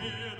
mir